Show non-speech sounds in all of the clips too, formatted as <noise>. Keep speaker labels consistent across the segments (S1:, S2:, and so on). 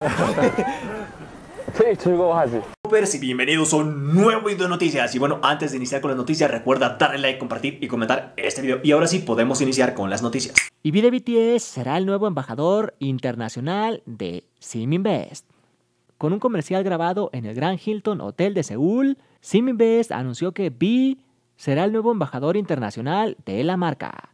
S1: <laughs> 제일 즐거워하지.
S2: Supers y bienvenidos a un nuevo video de noticias. Y bueno, antes de iniciar con las noticias, recuerda darle like, compartir y comentar este video. Y ahora sí, podemos iniciar con las noticias.
S3: Y de BTS será el nuevo embajador internacional de Siminvest. Con un comercial grabado en el Grand Hilton Hotel de Seúl, Siminvest anunció que B será el nuevo embajador internacional de la marca.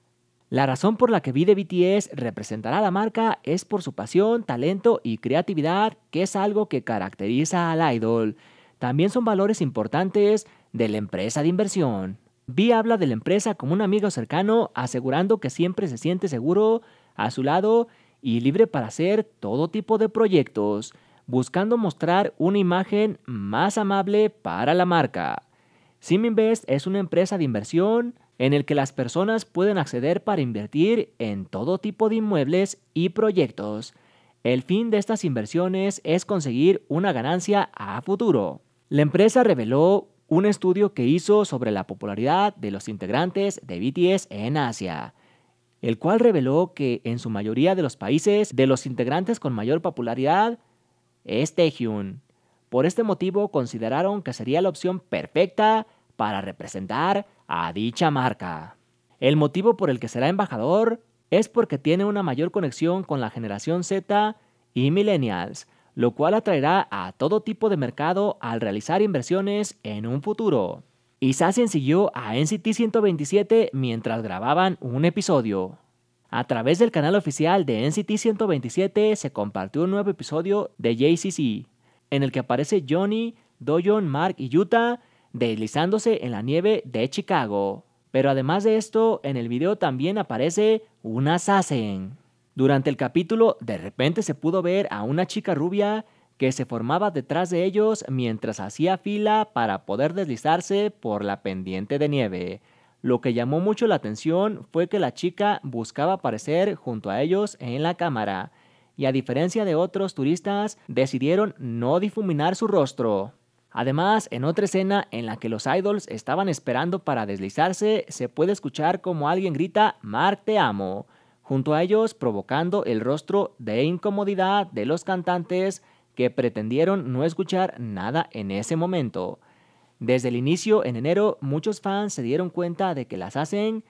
S3: La razón por la que V de BTS representará a la marca es por su pasión, talento y creatividad, que es algo que caracteriza al idol. También son valores importantes de la empresa de inversión. V habla de la empresa como un amigo cercano, asegurando que siempre se siente seguro a su lado y libre para hacer todo tipo de proyectos, buscando mostrar una imagen más amable para la marca. Siminvest es una empresa de inversión en el que las personas pueden acceder para invertir en todo tipo de inmuebles y proyectos. El fin de estas inversiones es conseguir una ganancia a futuro. La empresa reveló un estudio que hizo sobre la popularidad de los integrantes de BTS en Asia, el cual reveló que en su mayoría de los países de los integrantes con mayor popularidad es Taehyun. Por este motivo consideraron que sería la opción perfecta para representar a dicha marca. El motivo por el que será embajador es porque tiene una mayor conexión con la generación Z y millennials, lo cual atraerá a todo tipo de mercado al realizar inversiones en un futuro. Isaacen siguió a NCT 127 mientras grababan un episodio. A través del canal oficial de NCT 127 se compartió un nuevo episodio de JCC, en el que aparece Johnny, Doyon, Mark y Yuta deslizándose en la nieve de Chicago. Pero además de esto, en el video también aparece un assassin. Durante el capítulo, de repente se pudo ver a una chica rubia que se formaba detrás de ellos mientras hacía fila para poder deslizarse por la pendiente de nieve. Lo que llamó mucho la atención fue que la chica buscaba aparecer junto a ellos en la cámara, y a diferencia de otros turistas, decidieron no difuminar su rostro. Además, en otra escena en la que los idols estaban esperando para deslizarse, se puede escuchar como alguien grita Mark te amo, junto a ellos provocando el rostro de incomodidad de los cantantes que pretendieron no escuchar nada en ese momento. Desde el inicio, en enero, muchos fans se dieron cuenta de que las hacen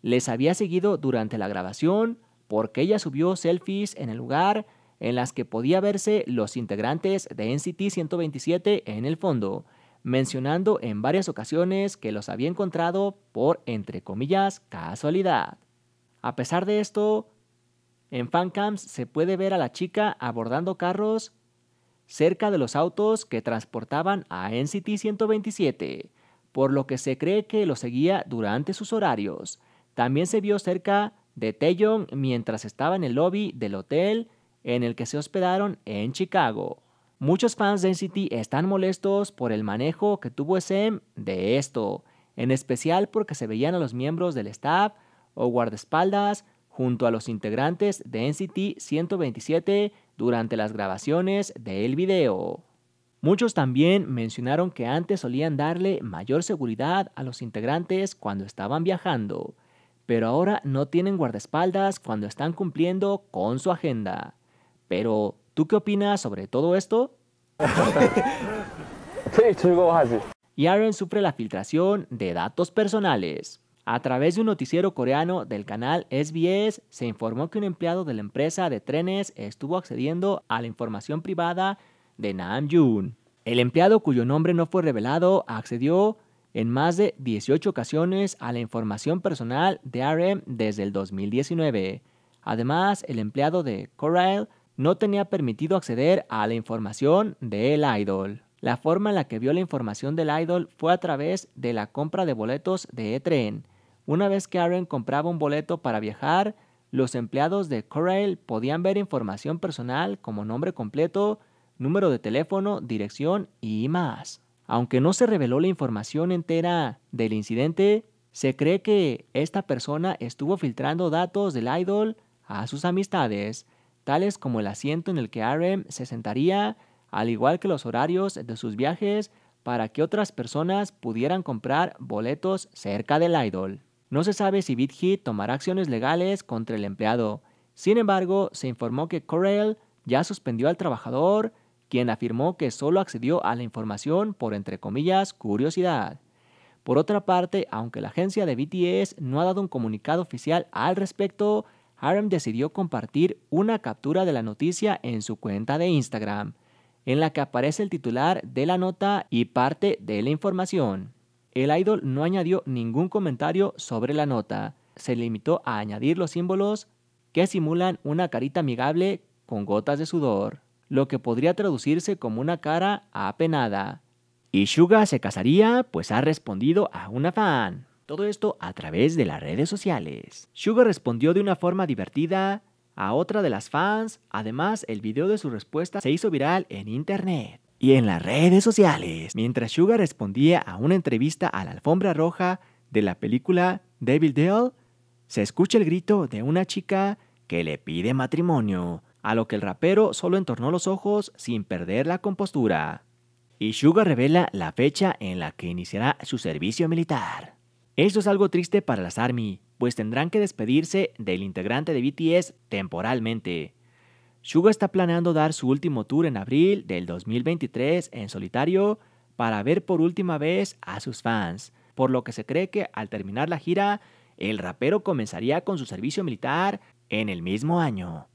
S3: les había seguido durante la grabación porque ella subió selfies en el lugar en las que podía verse los integrantes de NCT 127 en el fondo, mencionando en varias ocasiones que los había encontrado por, entre comillas, casualidad. A pesar de esto, en fancams se puede ver a la chica abordando carros cerca de los autos que transportaban a NCT 127, por lo que se cree que lo seguía durante sus horarios. También se vio cerca de Taeyong mientras estaba en el lobby del hotel en el que se hospedaron en Chicago. Muchos fans de NCT están molestos por el manejo que tuvo SM de esto, en especial porque se veían a los miembros del staff o guardaespaldas junto a los integrantes de NCT 127 durante las grabaciones del video. Muchos también mencionaron que antes solían darle mayor seguridad a los integrantes cuando estaban viajando, pero ahora no tienen guardaespaldas cuando están cumpliendo con su agenda. Pero, ¿tú qué opinas sobre todo esto? <laughs>
S1: Y
S3: Aaron sufre la filtración de datos personales. A través de un noticiero coreano del canal SBS se informó que un empleado de la empresa de trenes estuvo accediendo a la información privada de Nam Yoon. El empleado cuyo nombre no fue revelado accedió en más de 18 ocasiones a la información personal de RM desde el 2019. Además, el empleado de Corail no tenía permitido acceder a la información del idol. La forma en la que vio la información del idol fue a través de la compra de boletos de tren. Una vez que Aaron compraba un boleto para viajar, los empleados de Corail podían ver información personal como nombre completo, número de teléfono, dirección y más. Aunque no se reveló la información entera del incidente, se cree que esta persona estuvo filtrando datos del idol a sus amistades tales como el asiento en el que RM se sentaría, al igual que los horarios de sus viajes, para que otras personas pudieran comprar boletos cerca del idol. No se sabe si BitHit tomará acciones legales contra el empleado. Sin embargo, se informó que Corel ya suspendió al trabajador, quien afirmó que solo accedió a la información por, entre comillas, curiosidad. Por otra parte, aunque la agencia de BTS no ha dado un comunicado oficial al respecto, Harem decidió compartir una captura de la noticia en su cuenta de Instagram, en la que aparece el titular de la nota y parte de la información. El idol no añadió ningún comentario sobre la nota, se limitó a añadir los símbolos que simulan una carita amigable con gotas de sudor, lo que podría traducirse como una cara apenada. Y Suga se casaría, pues ha respondido a una fan. Todo esto a través de las redes sociales. Suga respondió de una forma divertida a otra de las fans. Además, el video de su respuesta se hizo viral en internet y en las redes sociales. Mientras Suga respondía a una entrevista a la alfombra roja de la película Devil Dale, se escucha el grito de una chica que le pide matrimonio, a lo que el rapero solo entornó los ojos sin perder la compostura y Suga revela la fecha en la que iniciará su servicio militar. Esto es algo triste para las ARMY, pues tendrán que despedirse del integrante de BTS temporalmente. Suga está planeando dar su último tour en abril del 2023 en solitario para ver por última vez a sus fans, por lo que se cree que al terminar la gira, el rapero comenzaría con su servicio militar en el mismo año.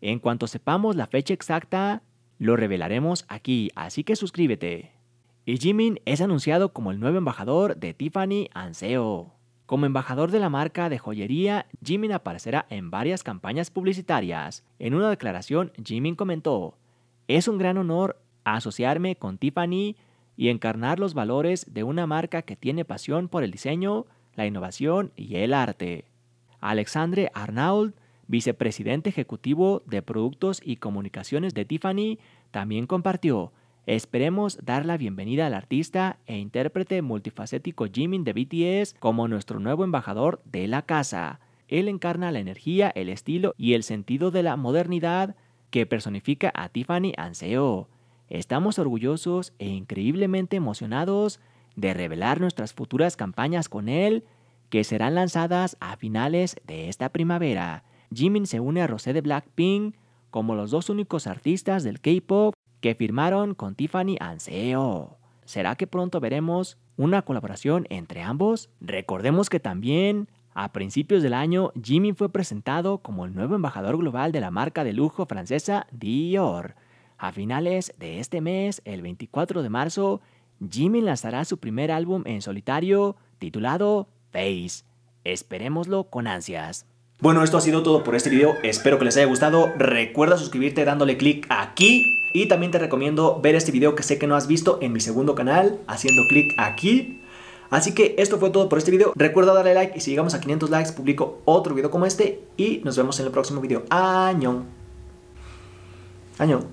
S3: En cuanto sepamos la fecha exacta, lo revelaremos aquí, así que suscríbete. Y Jimin es anunciado como el nuevo embajador de Tiffany Anseo. Como embajador de la marca de joyería, Jimin aparecerá en varias campañas publicitarias. En una declaración, Jimin comentó, es un gran honor asociarme con Tiffany y encarnar los valores de una marca que tiene pasión por el diseño, la innovación y el arte. Alexandre Arnauld vicepresidente ejecutivo de Productos y Comunicaciones de Tiffany, también compartió, esperemos dar la bienvenida al artista e intérprete multifacético Jimin de BTS como nuestro nuevo embajador de la casa. Él encarna la energía, el estilo y el sentido de la modernidad que personifica a Tiffany Anseo. Estamos orgullosos e increíblemente emocionados de revelar nuestras futuras campañas con él, que serán lanzadas a finales de esta primavera. Jimin se une a Rosé de Blackpink como los dos únicos artistas del K-pop que firmaron con Tiffany Anseo. ¿Será que pronto veremos una colaboración entre ambos? Recordemos que también a principios del año Jimin fue presentado como el nuevo embajador global de la marca de lujo francesa Dior. A finales de este mes, el 24 de marzo, Jimin lanzará su primer álbum en solitario titulado Face. Esperémoslo con ansias.
S2: Bueno, esto ha sido todo por este video, espero que les haya gustado, recuerda suscribirte dándole clic aquí y también te recomiendo ver este video que sé que no has visto en mi segundo canal, haciendo clic aquí. Así que esto fue todo por este video, recuerda darle like y si llegamos a 500 likes publico otro video como este y nos vemos en el próximo video. Añón. Añón.